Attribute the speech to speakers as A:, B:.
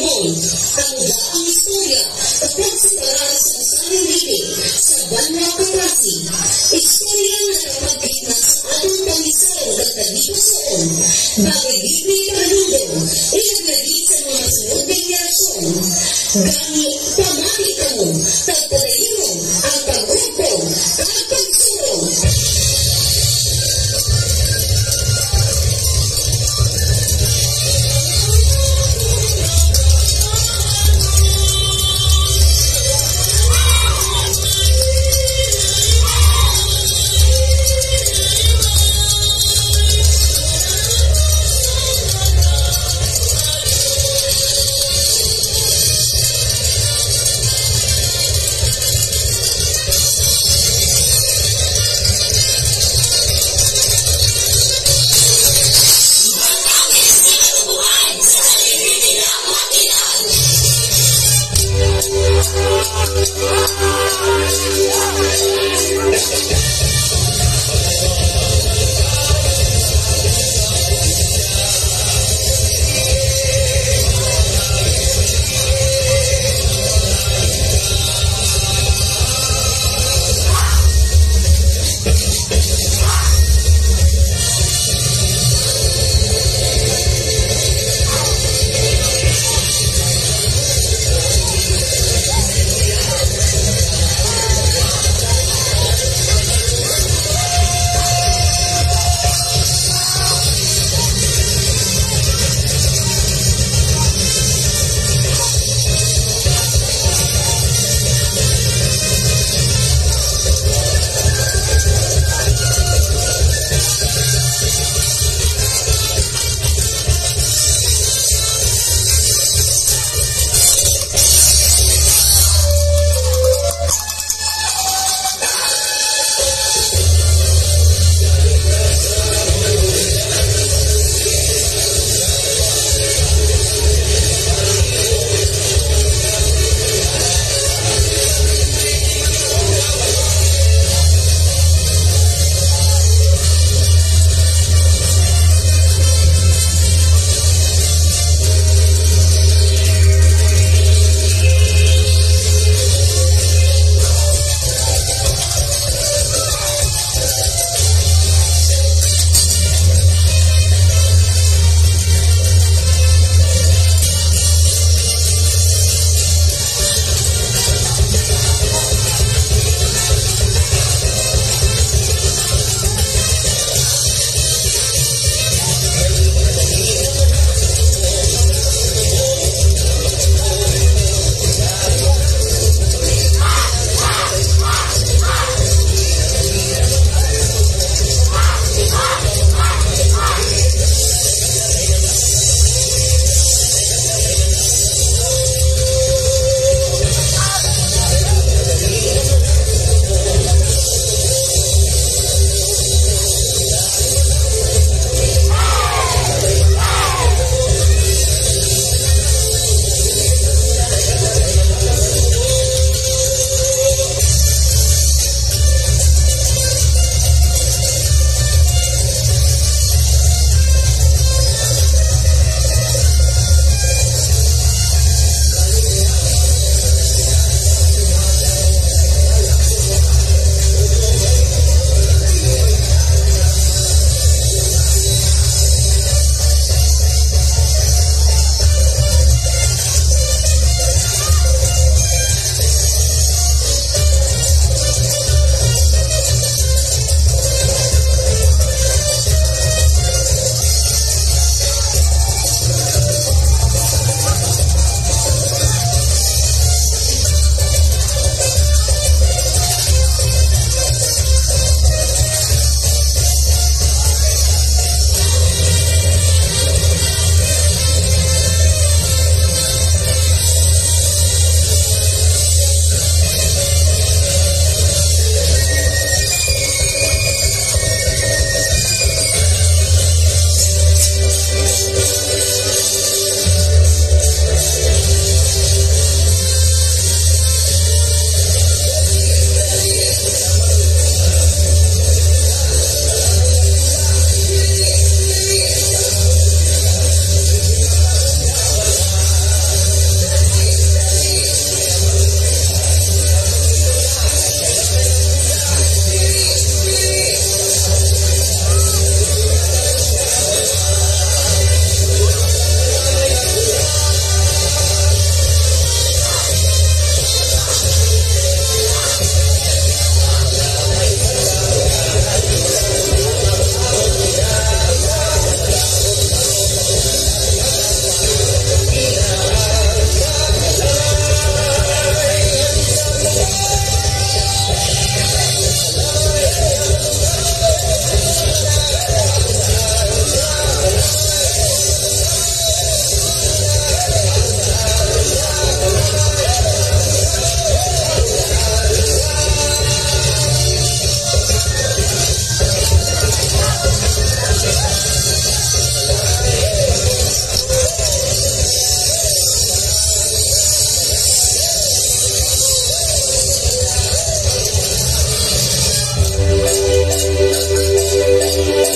A: ang istorya kapag siparan sa isang libing sa Banwa Patrasi. Istorya na kapagkita sa atong pangisaw at tagipusoon. Bagay libi paludong, ilagagit sa mga sunod. Gani